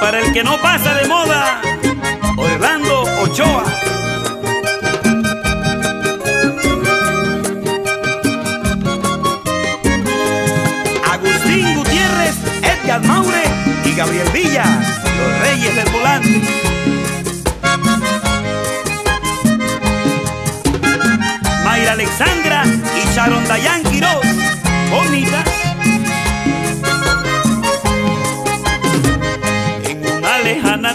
para el que no pasa de moda, Orlando Ochoa. Agustín Gutiérrez, Edgar Maure y Gabriel Villa, los reyes del volante. Mayra Alexandra y Sharon Dayan Quiroz,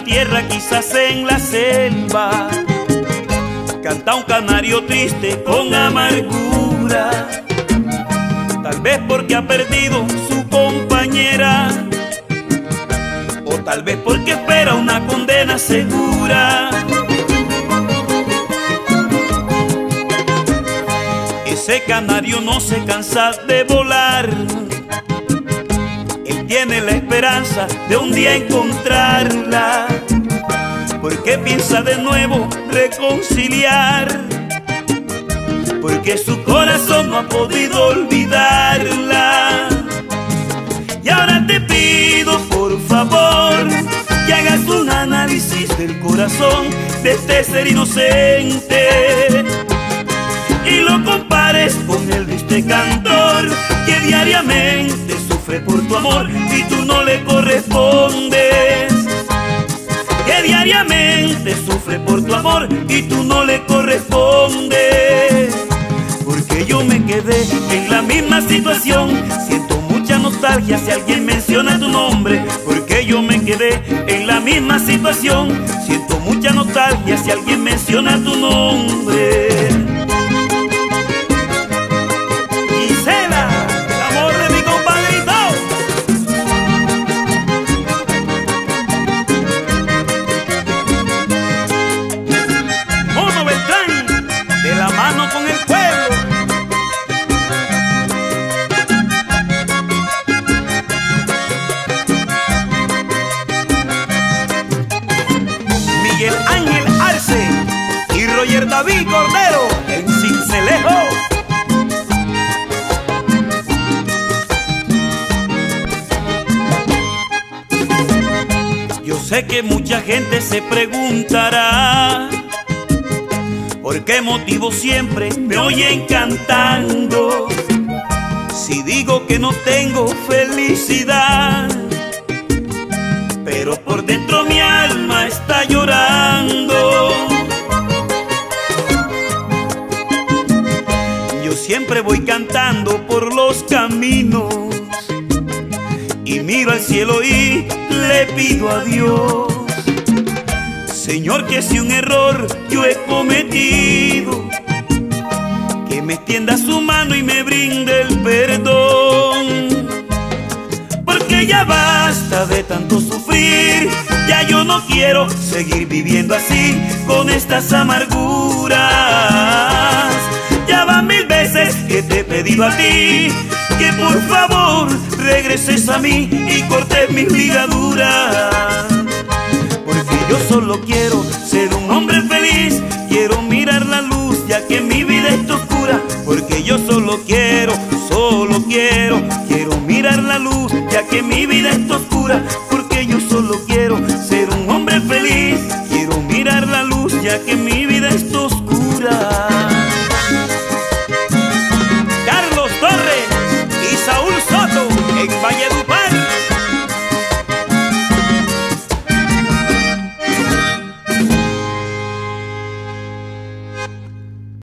tierra, quizás en la selva, canta un canario triste con amargura. Tal vez porque ha perdido su compañera, o tal vez porque espera una condena segura. Ese canario no se cansa de volar. Él tiene la esperanza de un día encontrarla. Porque piensa de nuevo reconciliar. Porque su corazón no ha podido olvidarla. Y ahora te pido por favor que hagas un análisis del corazón de este ser inocente y lo compares con el de este cantor que diariamente sufre por tu amor y tú no le correspondes. Diariamente sufre por tu amor y tú no le correspondes. Porque yo me quedé en la misma situación, siento mucha nostalgia si alguien menciona tu nombre. Porque yo me quedé en la misma situación, siento mucha nostalgia si alguien menciona tu nombre. Sé que mucha gente se preguntará por qué motivo siempre me oyen cantando. Si digo que no tengo felicidad, pero por dentro mi alma está llorando. Yo siempre voy cantando por los caminos y miro al cielo y le pido a Dios, Señor, que si un error yo he cometido, que me extienda su mano y me brinde el perdón. Porque ya basta de tanto sufrir, ya yo no quiero seguir viviendo así con estas amarguras. Ya van mil veces que te he pedido a ti que por favor regreses a mí y cortes mis ligaduras. Porque yo solo quiero ser un hombre feliz, quiero mirar la luz ya que mi vida está oscura. Porque yo solo quiero, solo quiero, quiero mirar la luz ya que mi vida está oscura.